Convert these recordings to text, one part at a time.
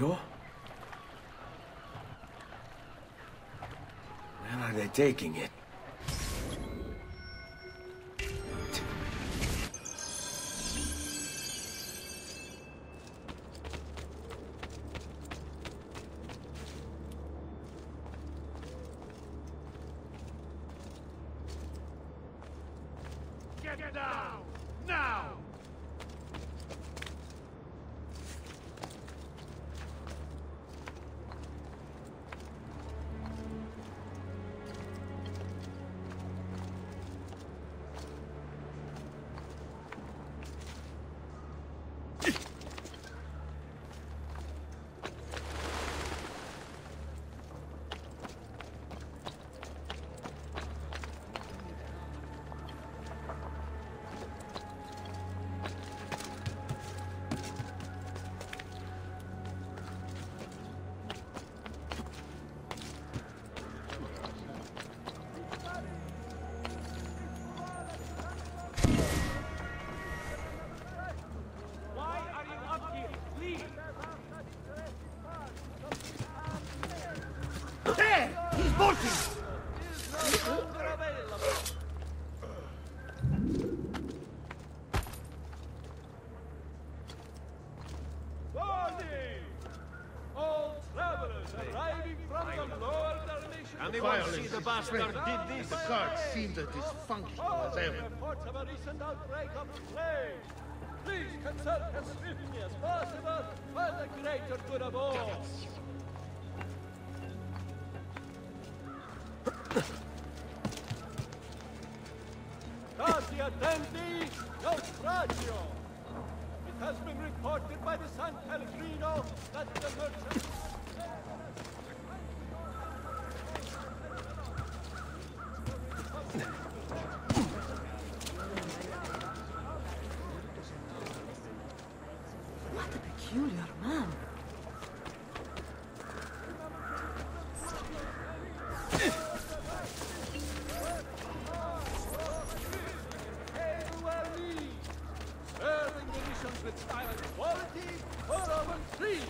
Mario? Where are they taking it? Get down! Seem as dysfunctional All as ever. reports of a recent outbreak of plague. Please consult as swiftly as possible for the greater good of all. It has been reported by the San Pellegrino that the merchant... What a peculiar man. Serving the nations with style and quality for over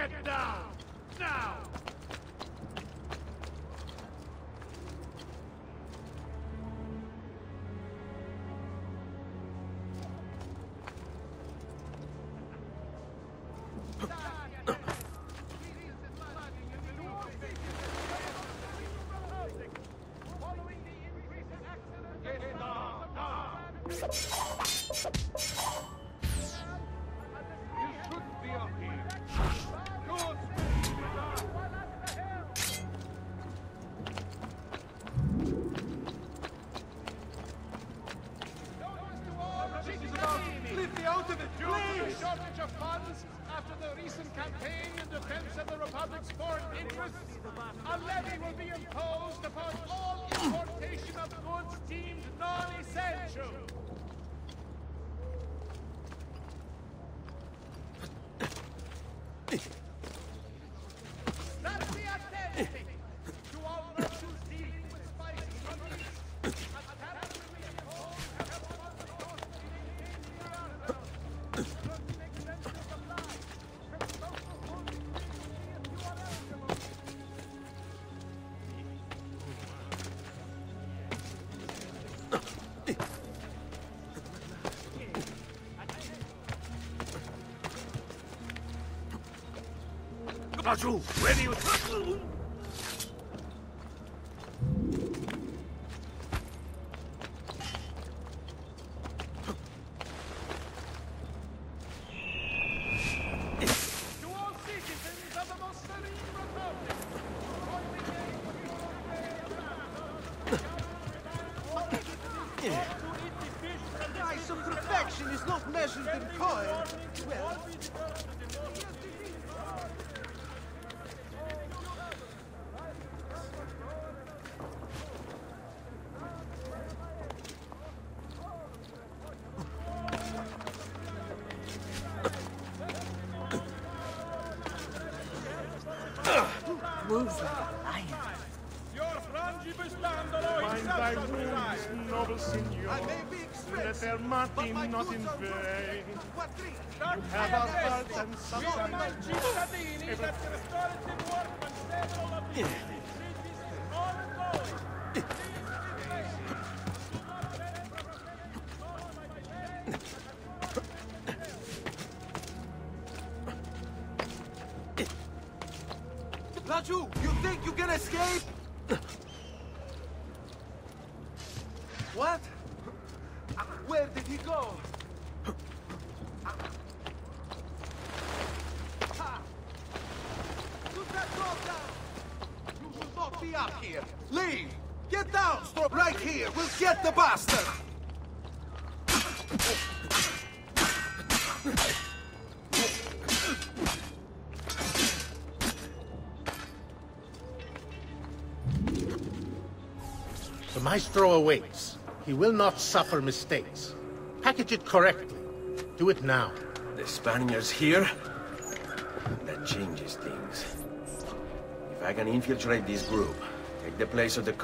Get down! Now! Leave campaign in defense of the Republic's foreign interests, a levy will be imposed upon all importation of goods deemed non-essential. Republic, Try some perfection is not measured in coin, well, Moves like a lion. Your frangibus dandolo Find thy wounds, noble I signor. may be expensive, their but martyr my not in vain. quattrini. Have a heart and We Raju, you think you can escape? What? Where did he go? Put that dog down! You will not be up here. Leave! Get down, Storm! Right here! We'll get the bastard! The Maestro awaits. He will not suffer mistakes. Package it correctly. Do it now. The Spaniards here? That changes things. If I can infiltrate this group, take the place of the